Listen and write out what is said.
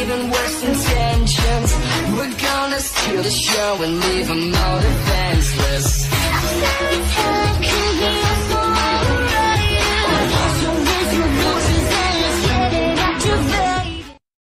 even worse intentions. We're gonna steal the show and leave them out